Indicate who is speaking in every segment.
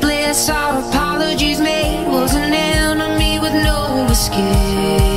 Speaker 1: bliss. Our apologies made was an enemy with no escape.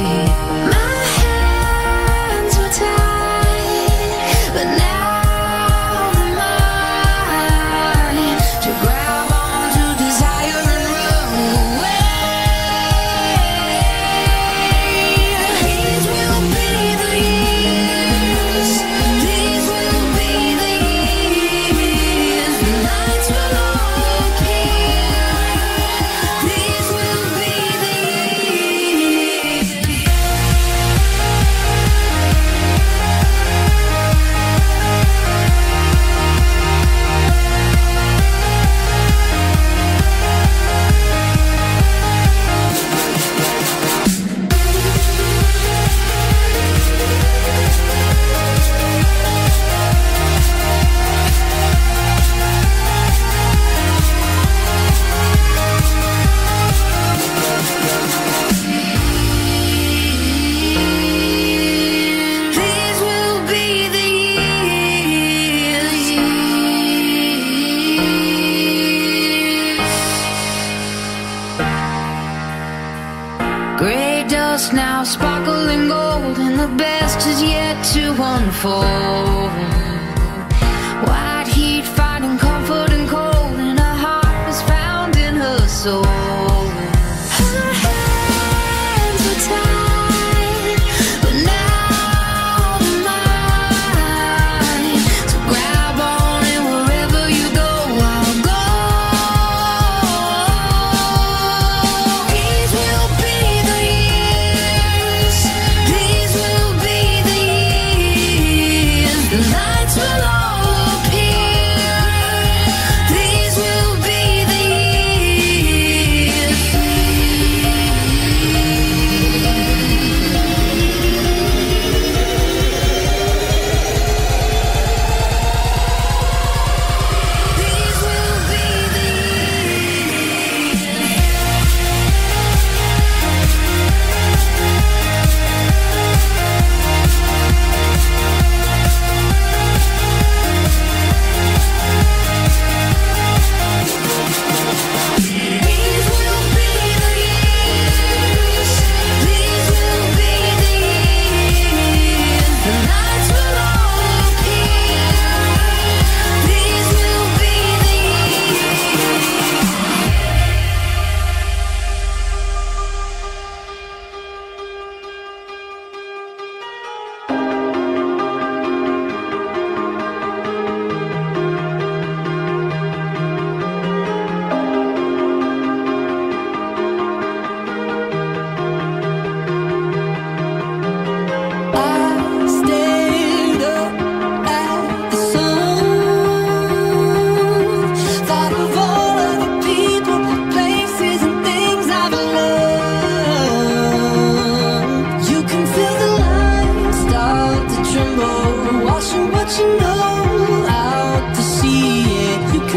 Speaker 2: for alive.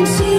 Speaker 2: see